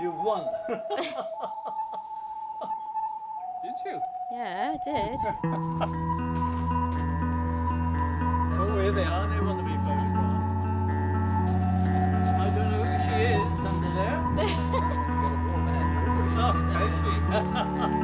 You won. Did you? Yeah, I did. Oh, here they are. They want to be photographed. I don't know who she is under there. Oh, is she?